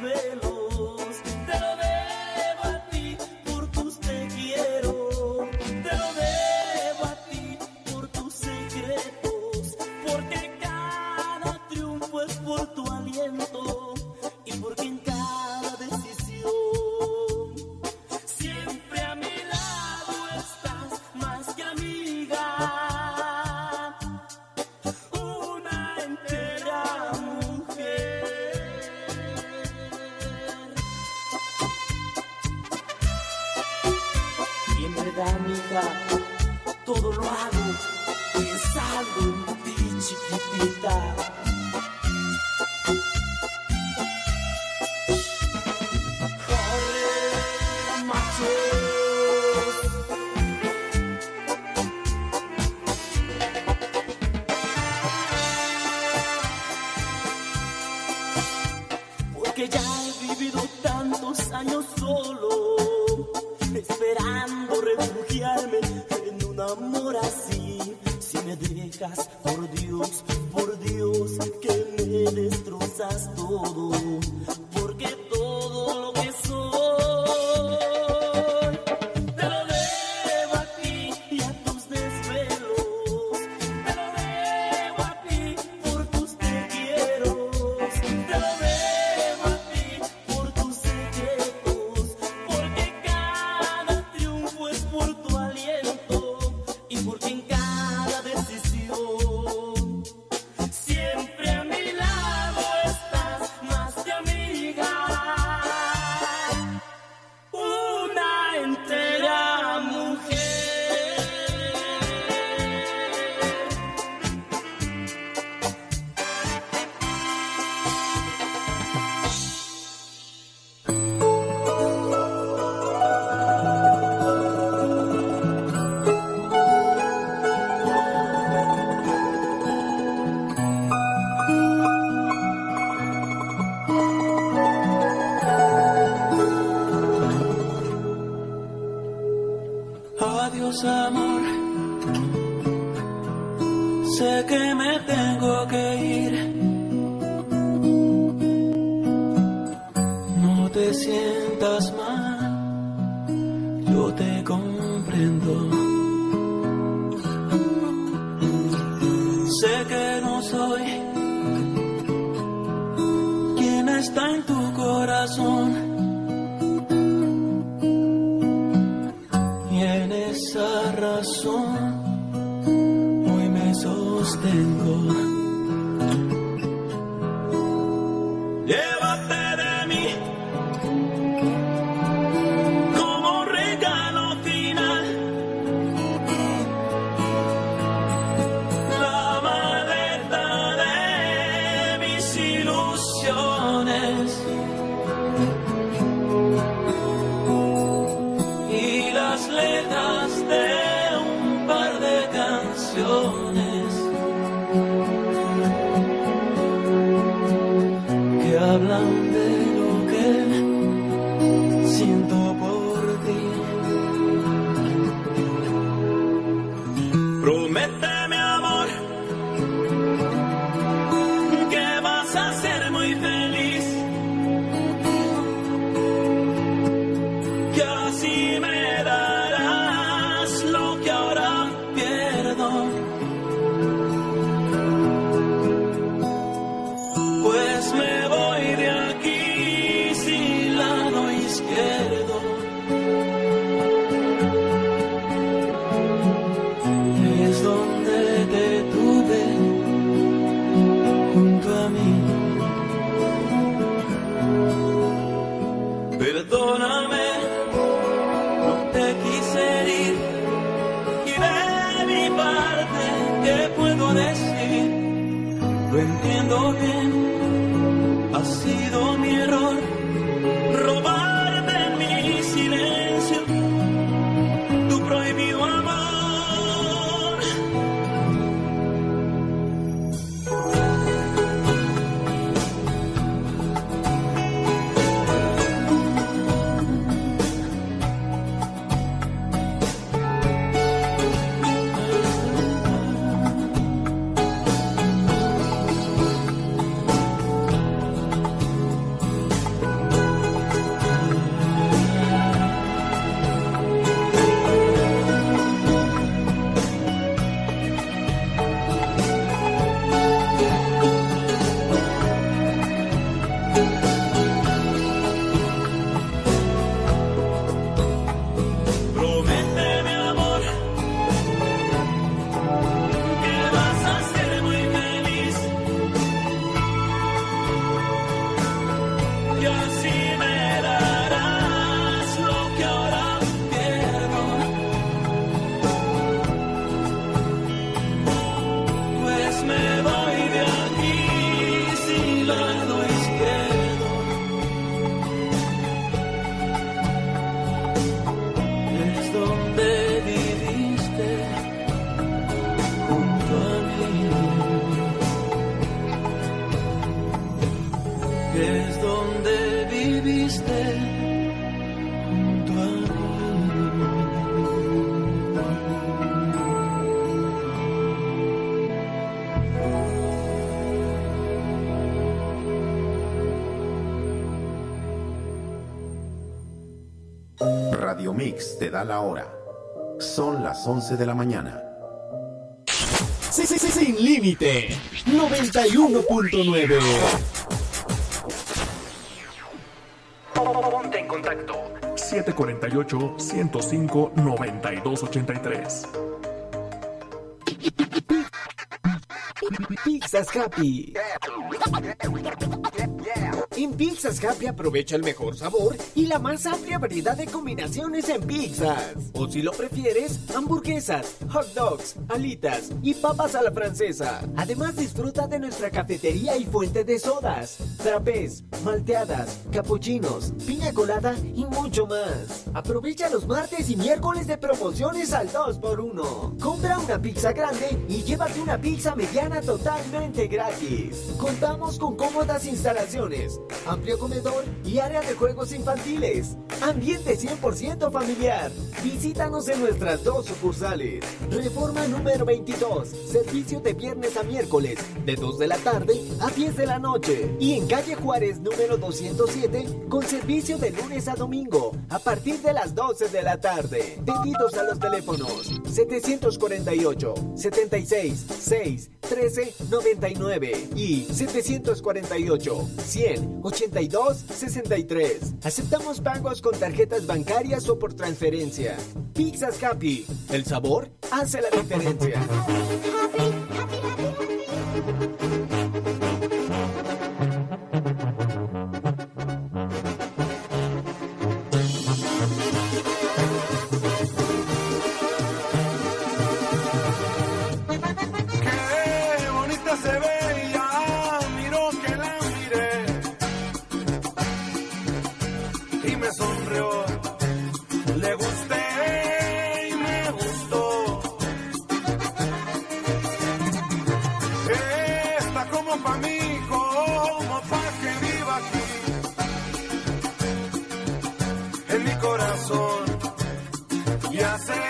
they amiga. Todo lo hago pensando en ti, chiquitita. Oh, adiós amor, sé que me tengo que ir. No te sientas mal, yo te comprendo. Sé que no soy quien está en tu corazón. corazón, hoy me sostengo. entiendo bien. Te da la hora. Son las 11 de la mañana. Sí, sí, sí, sin límite. 91.9. Ponte en contacto. 748 105 9283. Pizzas Happy. En Pizzas Happy aprovecha el mejor sabor y la más amplia variedad de combinaciones en pizzas. O si lo prefieres, hamburguesas, hot dogs, alitas y papas a la francesa. Además disfruta de nuestra cafetería y fuente de sodas, trapez, malteadas, capuchinos, piña colada y mucho más. Aprovecha los martes y miércoles de promociones al 2x1. Compra una pizza grande y llévate una pizza mediana totalmente gratis. Contamos con cómodas instalaciones amplio comedor y área de juegos infantiles. Ambiente 100% familiar. Visítanos en nuestras dos sucursales. Reforma número 22. Servicio de viernes a miércoles, de 2 de la tarde a 10 de la noche. Y en calle Juárez número 207, con servicio de lunes a domingo, a partir de las 12 de la tarde. Pedidos a los teléfonos 748 76 6 13 99 y 748 100 82 63. Aceptamos pagos con tarjetas bancarias o por transferencia. Pizzas Happy. El sabor hace la diferencia. como pa' mí, como pa' que viva aquí. En mi corazón, ya sé.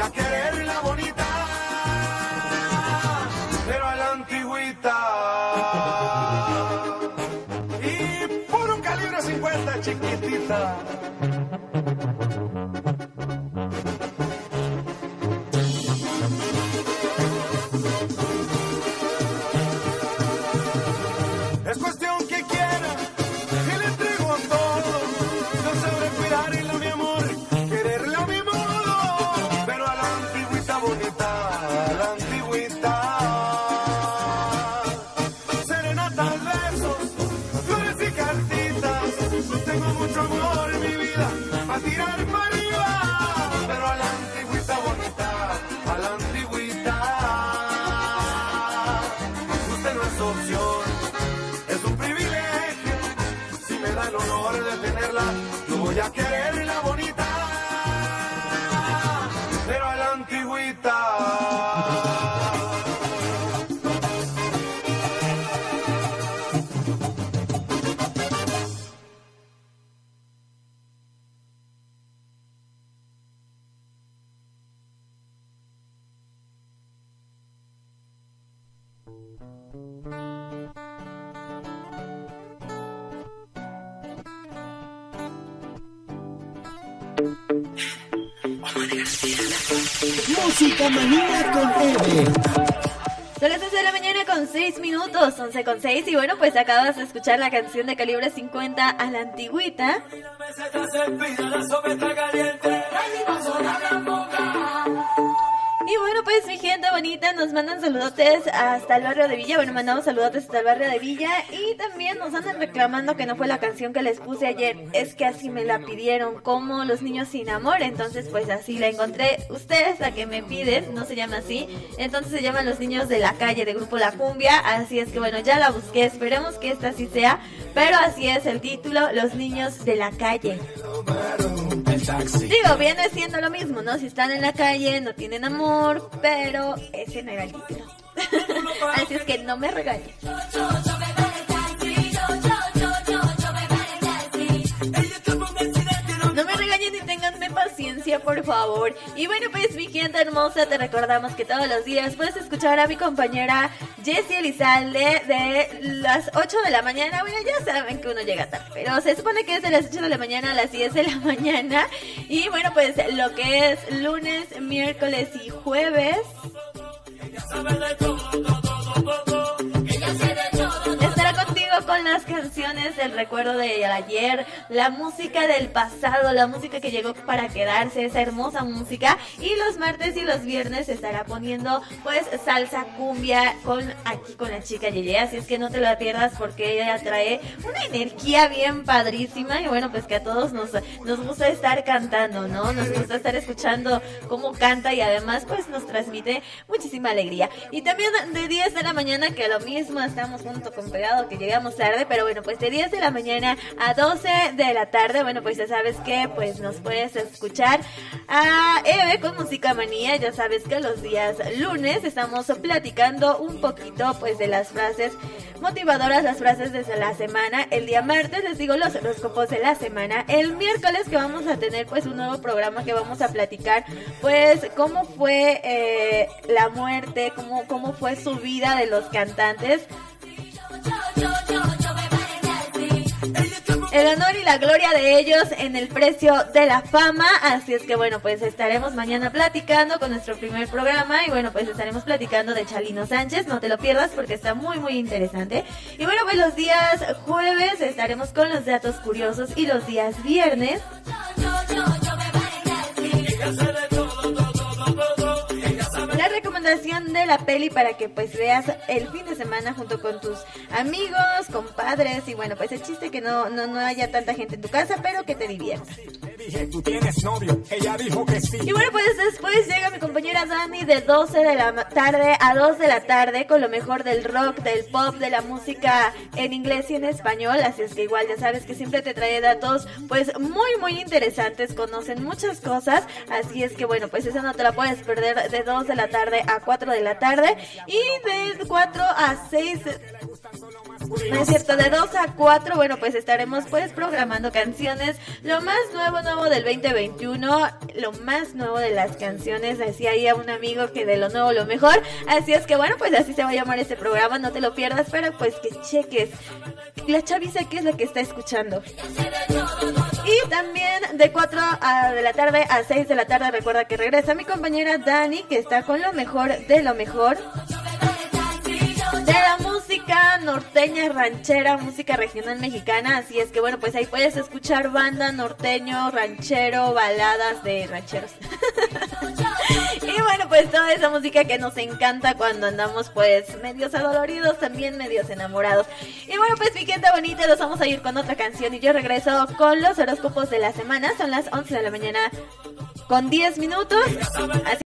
a quererla bonita, pero a la antigüita. Y por un calibre 50 chiquitita. Música manía con Eve. Son las 11 de la mañana con 6 minutos, 11 con 6 y bueno, pues acabas de escuchar la canción de calibre 50 a la antigüita. Y bueno, pues mi gente bonita, nos mandan saludotes hasta el barrio de Villa. Bueno, mandamos saludotes hasta el barrio de Villa. Y también nos andan reclamando que no fue la canción que les puse ayer. Es que así me la pidieron, como Los Niños Sin Amor. Entonces, pues así la encontré. Ustedes, la que me piden, no se llama así. Entonces se llama Los Niños de la Calle, de Grupo La Cumbia. Así es que bueno, ya la busqué. Esperemos que esta sí sea. Pero así es el título, Los Niños de la Calle. Digo, viene siendo lo mismo, ¿no? Si están en la calle, no tienen amor, pero ese no era el título. Así es que no me regañen. Paciencia, por favor. Y bueno, pues mi gente hermosa, te recordamos que todos los días puedes escuchar a mi compañera Jessie Elizalde de las 8 de la mañana. Bueno, ya saben que uno llega tarde, pero se supone que es de las 8 de la mañana a las 10 de la mañana. Y bueno, pues lo que es lunes, miércoles y jueves. Con las canciones del recuerdo de ayer, la música del pasado, la música que llegó para quedarse, esa hermosa música. Y los martes y los viernes estará poniendo pues salsa cumbia con aquí con la chica Yeye. Así es que no te la pierdas porque ella trae una energía bien padrísima. Y bueno, pues que a todos nos, nos gusta estar cantando, ¿no? Nos gusta estar escuchando cómo canta y además pues nos transmite muchísima alegría. Y también de 10 de la mañana, que lo mismo estamos junto con Pegado, que llegamos tarde, pero bueno, pues de 10 de la mañana a 12 de la tarde, bueno, pues ya sabes que pues nos puedes escuchar a Eve con Música Manía, ya sabes que los días lunes estamos platicando un poquito pues de las frases motivadoras, las frases de la semana, el día martes les digo los horóscopos de la semana, el miércoles que vamos a tener pues un nuevo programa que vamos a platicar pues cómo fue eh, la muerte, cómo, cómo fue su vida de los cantantes. El honor y la gloria de ellos en el precio de la fama. Así es que bueno, pues estaremos mañana platicando con nuestro primer programa. Y bueno, pues estaremos platicando de Chalino Sánchez. No te lo pierdas porque está muy, muy interesante. Y bueno, pues los días jueves estaremos con los datos curiosos. Y los días viernes. De la peli para que pues veas el fin de semana junto con tus amigos, compadres y bueno pues el chiste que no, no, no haya tanta gente en tu casa pero que te diviertas. Y bueno, pues después llega mi compañera Dani de 12 de la tarde a 2 de la tarde con lo mejor del rock, del pop, de la música en inglés y en español. Así es que igual ya sabes que siempre te trae datos pues muy muy interesantes, conocen muchas cosas. Así es que bueno, pues esa no te la puedes perder de 2 de la tarde a 4 de la tarde y de 4 a 6 no es cierto, de 2 a 4, bueno, pues estaremos pues programando canciones, lo más nuevo, nuevo del 2021, lo más nuevo de las canciones, decía ahí a un amigo que de lo nuevo lo mejor, así es que bueno, pues así se va a llamar este programa, no te lo pierdas, pero pues que cheques. La chaviza que es la que está escuchando. Y también de 4 a, de la tarde a 6 de la tarde, recuerda que regresa mi compañera Dani, que está con lo mejor de lo mejor de la música norteña, ranchera, música regional mexicana. Así es que bueno, pues ahí puedes escuchar banda norteño, ranchero, baladas de rancheros. y bueno, pues toda esa música que nos encanta cuando andamos pues medios adoloridos, también medios enamorados. Y bueno, pues mi gente bonita, los vamos a ir con otra canción y yo regreso con los horóscopos de la semana. Son las 11 de la mañana con 10 minutos. Así